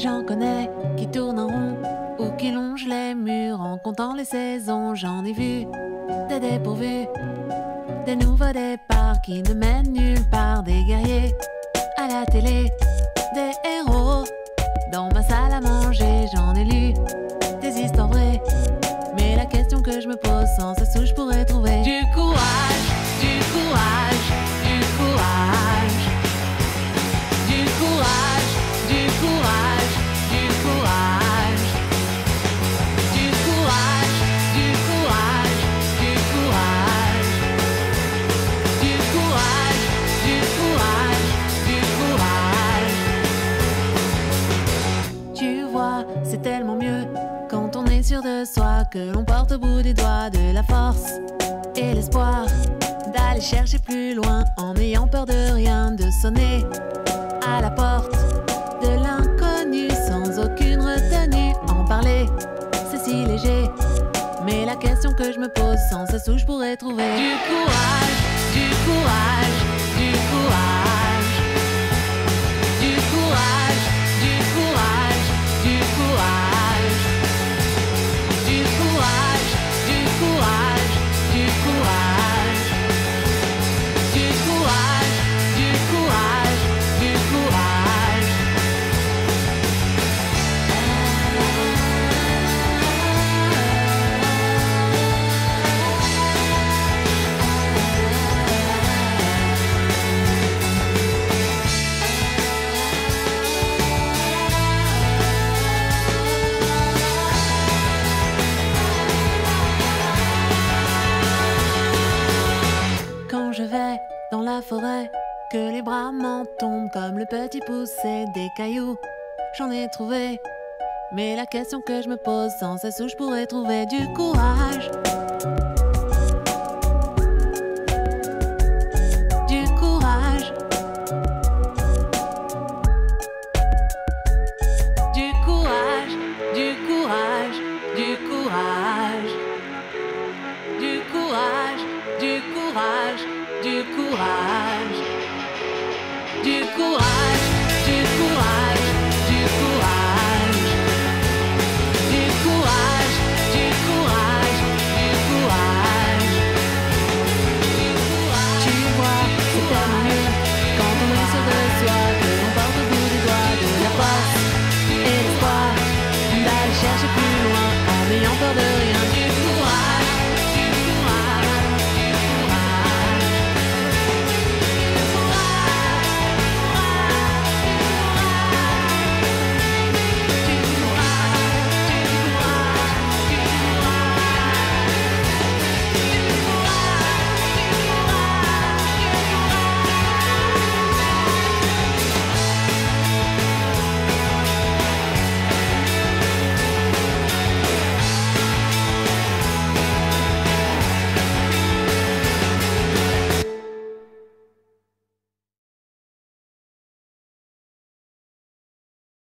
J'en connais qui tournent en rond ou qui longent les murs en comptant les saisons. J'en ai vu des dépourvus, des nouveaux départs qui ne mènent nulle part, des guerriers à la télé, des héros dans ma salle tellement mieux quand on est sûr de soi que l'on porte au bout des doigts de la force et l'espoir d'aller chercher plus loin en n'ayant peur de rien, de sonner à la porte de l'inconnu sans aucune retenue. En parler, c'est si léger. Mais la question que je me pose sans ce sou, je pourrais trouver du courage, du courage, du courage, de circular. Dans la forêt, que les bras m'en tombent comme le petit poussé des cailloux, j'en ai trouvé. Mais la question que je me pose sans cesse où je pourrais trouver du courage. Du courage. Du courage, du courage, du courage. Du courage, du courage, du courage. Du courage, du courage, du courage. Du courage, du courage, du courage. Tu vois, c'est tellement mieux quand on est sûr de soi que l'on porte au bout du doigt de la force et l'espoir d'aller chercher plus loin en ayant peur de